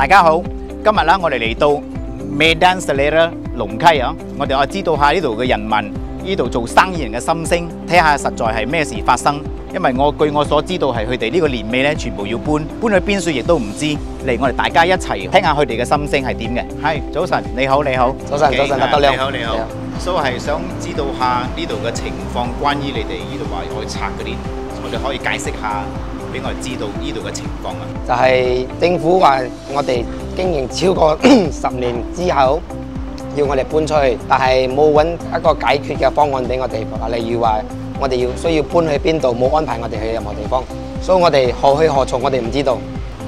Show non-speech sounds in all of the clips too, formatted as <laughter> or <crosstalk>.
大家好，今日啦，我哋嚟到 Medan Selera 龍溪啊，我哋我知道下呢度嘅人民，呢度做生意人嘅心声，睇下实在系咩事发生。因为我据我所知道系佢哋呢个年尾咧，全部要搬，搬去边处亦都唔知。嚟我哋大家一齐听下佢哋嘅心声系点嘅。系早晨，你好你好，早晨早晨得亮你好你好。所以系想知道下呢度嘅情况，关于你哋呢度話要拆嗰啲，我哋可以解释下俾我哋知道呢度嘅情況啊。就係政府話我哋經營超過 <coughs> 十年之後，要我哋搬出去，但係冇揾一個解決嘅方案俾我哋。例如話我哋要需要搬去邊度，冇安排我哋去任何地方，所以我哋何去何從我哋唔知道。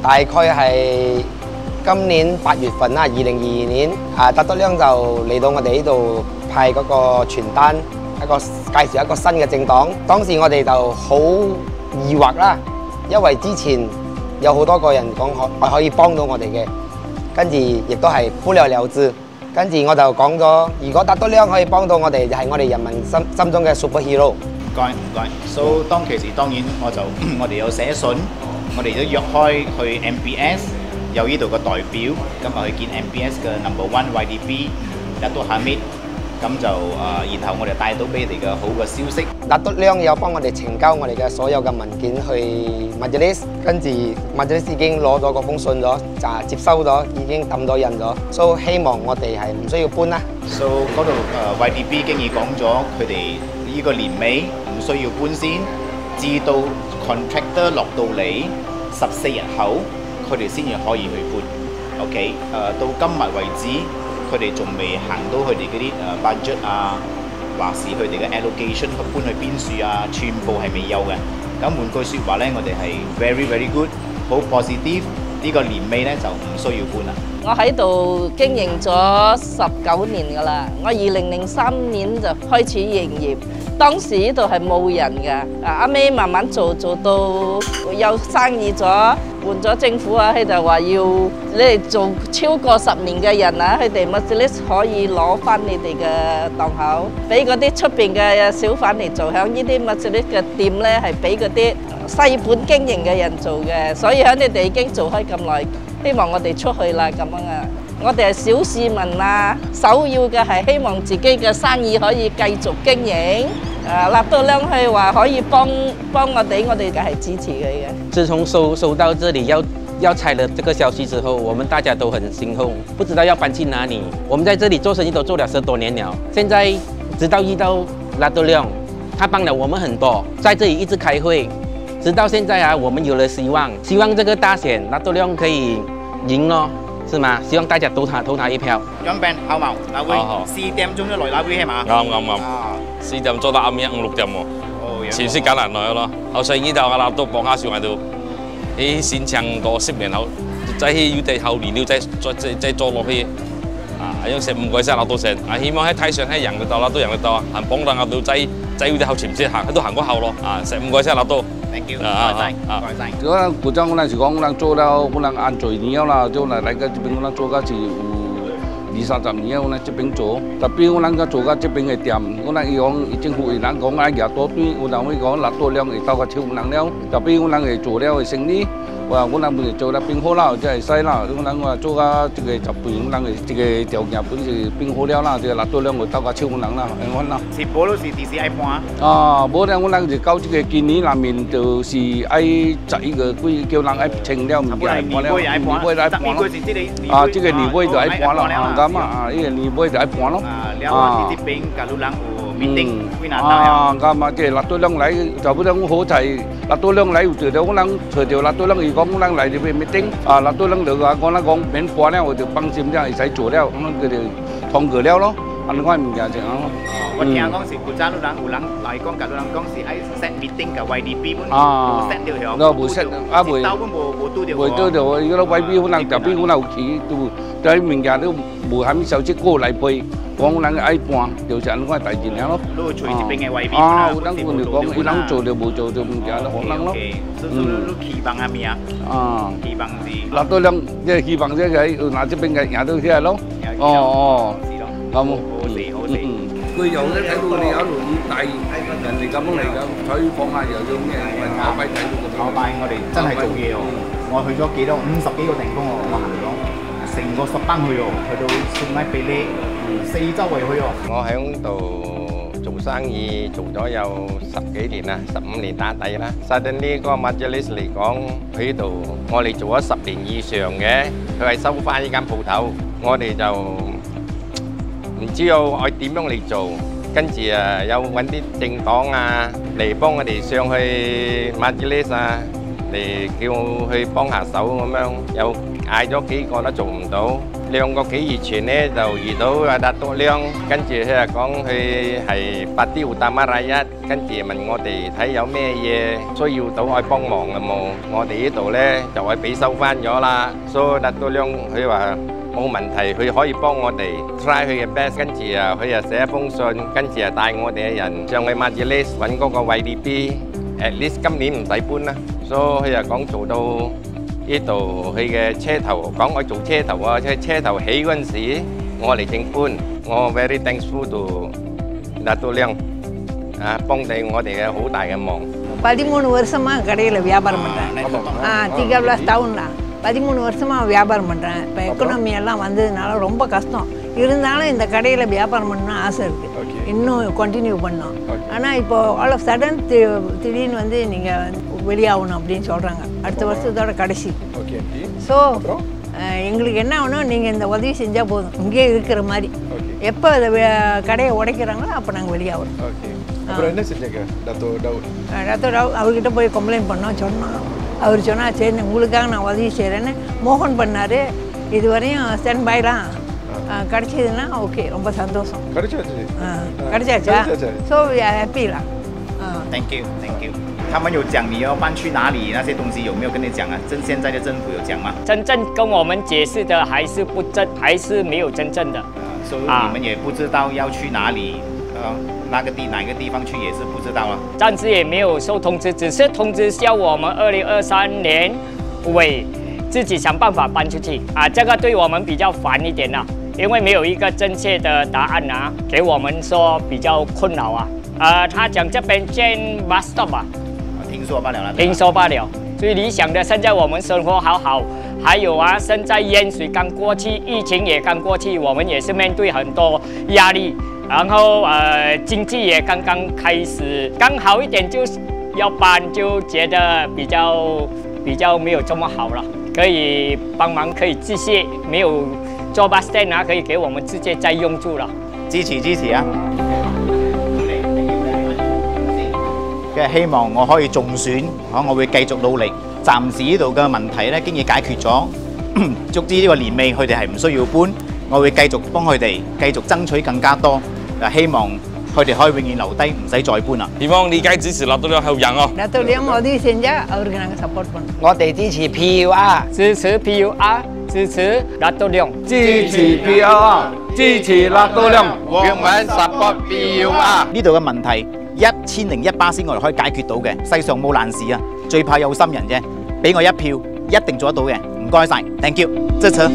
大概係今年八月份啦，二零二二年，啊特德亮就嚟到我哋呢度派嗰個傳單，一個介紹一個新嘅政黨。當時我哋就好疑惑啦，因為之前有好多個人講可可以幫到我哋嘅，跟住亦都係不了了之。跟住我就講咗，如果特德亮可以幫到我哋，就係、我哋人民心心中嘅 superhero。唔該唔該。So 當其時當然我就我哋有寫信，我哋都約開去 MBS 有呢度嘅代表，今日去見 MBS 嘅 Number One YDB 入到下面，咁就誒、呃然後我哋帶到俾你哋嘅好嘅消息。特德亮有幫我哋呈交我哋嘅所有嘅文件去 Majelis，跟住 Majelis 已經攞咗嗰封信咗，就係接收咗，已經抌咗印咗，So 希望我哋係唔需要搬啦。So 嗰度誒 YDB 經已講咗，佢哋呢個年尾唔需要搬先，至到 contractor 落到嚟十四日後，佢哋先至可以去搬。OK，誒、到今日為止，佢哋仲未行到佢哋嗰啲誒 budget 啊，或是佢哋嘅 allocation 搬去邊處啊，全部係未有嘅。咁換句説話咧，我哋係 very very good，好 positive。呢個年尾咧就唔需要搬啦。我喺度經營咗十九年㗎啦，我二零零三年就開始營業，當時呢度係冇人嘅，啊後尾慢慢做做到有生意咗，換咗政府啊，佢就話要你哋做超過十年嘅人啊，佢哋 m u s l i s 可以攞翻你哋嘅檔口，俾嗰啲出邊嘅小販嚟做，響呢啲 m u s l i s 嘅店咧係俾嗰啲西本經營嘅人做嘅，所以喺你哋已經做開咁耐。希望我哋出去啦咁樣啊！我哋係小市民啊，首要嘅係希望自己嘅生意可以繼續經營。誒，立到兩去話可以幫幫我哋，我哋梗係支持佢嘅。自從收收到這裡要要拆了這個消息之後，我們大家都很心痛，不知道要搬去哪裡。我們在這裡做生意都做了十多年了，現在直到遇到拉多亮，他幫了我們很多，在這裡一直開會，直到現在啊，我們有了希望，希望這個大選拉多亮可以贏咯，是嗎？希望大家投他投他一票。好冇？四點鐘就來啦會係嘛？啱啱啱，啊，四點做到暗夜五六點喎，哦，前時艱難來咯。後生呢度我諗都放下小喺度，啲先長個十年後，再去要地後年了再再再再做落去。啊，用食唔鬼聲攞到食，啊希望喺睇上喺人得到啦，都人得到啊，行幫到我到仔仔要啲後前唔知行，都行過後咯。啊，食唔鬼聲攞到。Thank you，唔啊該晒，啊唔該晒。嗰個古裝嗰陣時講，嗰陣做了，嗰陣按做年了，就嚟嚟個這邊嗰陣做個是有二三十年嗰陣這邊做，特別嗰陣個做到這邊嘅店，嗰陣伊講政府伊人講啊廿多堆，我陣會講六多兩會到個超能了，特別嗰陣係做了嘅生意。我話我諗本嚟做得變好啦，即係細啦。我諗我話做個這個就變，我諗係這個條件本是變好了啦，這個納多量會到個超能啦，安安啦。是保都是 DCI 搬啊，啊，冇咧，我諗就搞這個建議裏面就是愛摘一個規叫人愛清了，唔本來年尾愛搬，會來十年搬咯。啊，這個年尾就愛搬咯，啊咁啊，呢個年尾就愛搬咯。啊，了啊，呢啲邊假如人有 meeting，幾難得啊，啊。咁啊，即係辣到兩嚟，就不能好齊，辣到兩嚟就就可能除掉辣到兩，如果可能嚟就俾 meeting，啊，辣到兩就話講啦講免搬咧，我就放心啲，唔使做了，咁樣佢哋通過了咯，安尼我唔驚就咯。我聽講是古早啲人有人來講，假如人講是愛 set meeting 嘅 YDB 本啊冇 set 掉響，我冇 set，啊冇刀本冇冇拄掉為到就如果位邊可能特別可能有企都在明日都無係咪手指過嚟背，講可能愛搬，就是安尼我大件咯。都會隨住邊嘅 YDB 啊，有人講就講，有人做就冇做就唔驚咯，可能咯。所以都期望係咩啊？啊。期望是辣到兩即係希望即係拿這邊嘅人都聽咯。哦哦，咁好事好事。佢有咧睇到你一路以大人哋咁樣嚟咁採訪下又有咩我咪睇到個後拜我哋真係做嘢喎，我去咗幾多五十幾個地方喎，我行咗。成個十班去喎，去到宋埃比利四周圍去喎。我喺度做生意做咗有十幾年啦，十五年打底啦。Suddenly 嗰個 Majelis 嚟講，佢呢度我哋做咗十年以上嘅，佢係收翻呢間鋪頭，我哋就唔知道我點樣嚟做。跟住啊，有揾啲政黨啊嚟幫我哋上去 Majelis 啊，嚟叫我去幫下手咁樣，有嗌咗幾個都做唔到。兩個幾月前呢，就遇到阿達多亮，跟住佢就講佢係八啲胡大馬拉一，跟住問我哋睇有咩嘢需要到愛幫忙嘅冇？我哋呢度呢，就係俾收翻咗啦。所以達多亮佢話冇問題，佢可以幫我哋 try 佢嘅 best，跟住啊佢又寫一封信，跟住啊帶我哋嘅人上去 Majelis 揾嗰個 YDP，at least 今年唔使搬啦。所以佢又講做到。呢度佢嘅车头讲我做车头啊，车车头起嗰阵时，我嚟正搬，我 very thankful to 达都亮啊，帮到我哋嘅好大嘅忙。 பதிமூணு வருஷமா கடையில் வியாபாரம் பண்ணுறேன் ஆ திகப்லாஸ் டவுனில் பதிமூணு வருஷமா வியாபாரம் பண்ணுறேன் இப்போ எக்கனாமி எல்லாம் வந்ததுனால ரொம்ப கஷ்டம் இருந்தாலும் இந்த கடையில் வியாபாரம் பண்ணணும் ஆசை இருக்குது இன்னும் கண்டினியூ பண்ணோம். ஆனால் இப்போ ஆல் ஆஃப் சடன் திடீர்னு வந்து நீங்கள் வெளியாகணும் அப்படின்னு சொல்கிறாங்க அடுத்த வருஷத்தோட கடைசி. ஸோ எங்களுக்கு என்ன ஆகணும் நீங்கள் இந்த உதவி செஞ்சால் போதும். இங்கேயே இருக்கிற மாதிரி. எப்போ அதை கடையை உடைக்கிறாங்களோ அப்போ நாங்கள் டவுட் ரத்தோட அவர்கிட்ட போய் கம்ப்ளைண்ட் பண்ணோம் சொன்னோம். அவர் சொன்னார் சரி உங்களுக்காக நான் உதவி செய்கிறேன்னு மோகன் பண்ணார். இதுவரையும் ஸ்டாண்ட் பைலாம் கிடச்சிதுன்னா ஓகே ரொம்ப சந்தோஷம் கிடைச்சாச்சு ஆ, கிடைச்சாச்சா கிடைச்சாச்சா? ஸோ ஹாப்பிலாம் ஆ ，Thank you Thank you。他们有讲你要搬去哪里那些东西有没有跟你讲啊？政现在的政府有讲吗？真正跟我们解释的还是不真，还是没有真正的。所以啊你们也不知道要去哪里，呃，那个地哪个地方去也是不知道了。暂时也没有收通知，只是通知叫我们二零二三年尾自己想办法搬出去啊，这个对我们比较烦一点啦、 因为没有一个正确的答案啊，给我们说比较困扰啊。呃，他讲这边建 bus stop 啊，听说罢了啦。听说罢了。最理想的，现在我们生活好好，还有啊，现在淹水刚过去，疫情也刚过去，我们也是面对很多压力，然后呃，经济也刚刚开始，刚好一点就要搬，就觉得比较比较没有这么好了，可以帮忙，可以继续，没有做 bus stand 啊，可以给我们直接再用住了。支持支持啊！嘅希望我可以中选，啊，我会继续努力。暂时呢度嘅问题咧，经已解决咗。<clears throat> 足之呢个年尾，佢哋系唔需要搬，我会继续帮佢哋继续争取更加多。希望佢哋可以永远留低，唔使再搬啦。希望你继续支持立到你后人哦。立到两我啲先啫，我哋支持 PUR，支持 PUR。支持拉多亮。支持 PUR，支持拉多亮。我们 support PUR。呢度嘅問題一千零一巴先我哋可以解決到嘅，世上冇難事啊，最怕有心人啫。俾我一票，一定做得到嘅。唔該晒，thank you，支持。